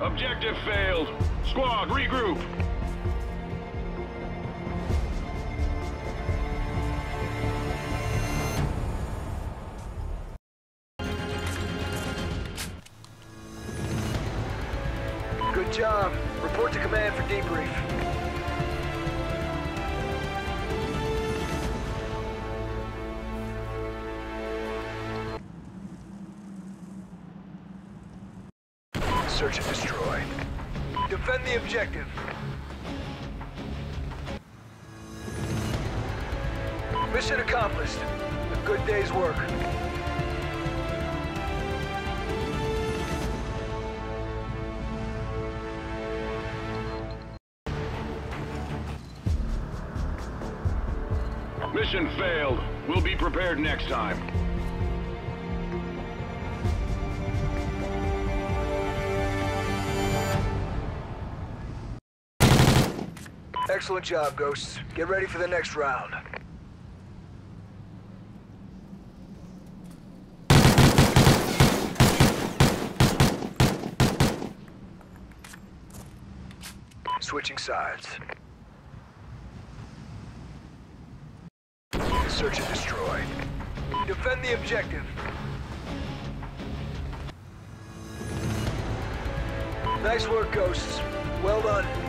Objective failed. Squad, regroup. Good job. Report to command for debrief. Search and destroy. Defend the objective. Mission accomplished. A good day's work. Mission failed. We'll be prepared next time. Excellent job, Ghosts. Get ready for the next round. Switching sides. Search and destroy. Defend the objective. Nice work, Ghosts. Well done.